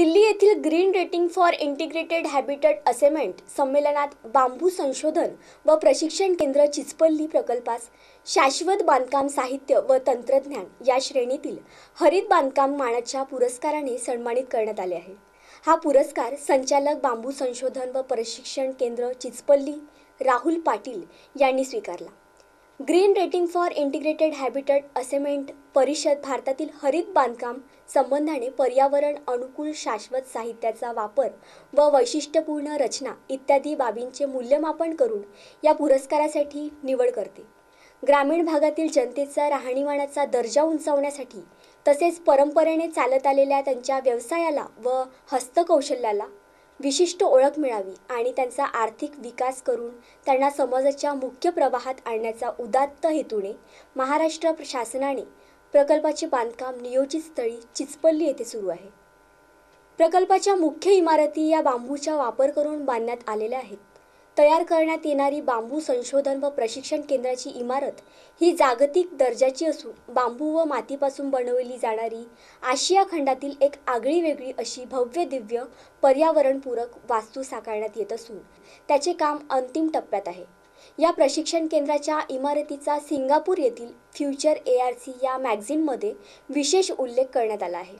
दिल्ली येथील green rating for integrated habitat assessment संमेलनात बांबू संशोधन व प्रशिक्षण केंद्र चिचपल्ली प्रकल्पास शाश्वत बांधकाम साहित्य व तंत्रज्ञान या श्रेणीतील हरित बांधकाम मानाच्या पुरस्काराने सन्मानित करण्यात आले आहे. हा पुरस्कार संचालक बांबू संशोधन व प्रशिक्षण केंद्र चिचपल्ली राहुल पाटील यांनी स्वीकारला. Green rating for integrated habitat assessment परिषद भारतातील हरित बांधकाम संबंधाने पर्यावरण अनुकूल शाश्वत साहित्याचा वापर व वैशिष्ट्यपूर्ण रचना इत्यादी बाबींचे मूल्यमापन करून या पुरस्कारासाठी निवड करते. ग्रामीण भागातील जनतेचा राहणीमानाचा दर्जा उंचावण्यासाठी तसेच परंपरेने चालत आलेल्या त्यांच्या व्यवसायाला व हस्तकौशल्याला विशिष्ट ओळख मिळावी आणि त्यांचा आर्थिक विकास करून त्यांना समाजाच्या मुख्य प्रवाहात आणण्याचा उदात्त हेतूने महाराष्ट्र शासनाने प्रकल्पाचे बांधकाम नियोजित स्थळी चिचपल्ली येथे सुरू आहे. प्रकल्पाच्या मुख्य इमारती या बांबूचा वापर करून बांधण्यात आलेल्या आहेत. तयार करण्यात येणारी बांबू संशोधन व प्रशिक्षण केंद्राची इमारत ही जागतिक दर्जाची असून बांबू व मातीपासून बनवली जाणारी आशिया खंडातील एक आगळीवेगळी अशी भव्य दिव्य पर्यावरणपूरक वास्तू साकारण्यात येत असून त्याचे काम अंतिम टप्प्यात आहे. या प्रशिक्षण केंद्राच्या इमारतीचा सिंगापूर येथील फ्युचर ए आर सी या मॅगझिनमध्ये विशेष उल्लेख करण्यात आला आहे.